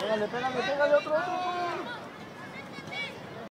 Pégale, pégale, pégale, otro, otro.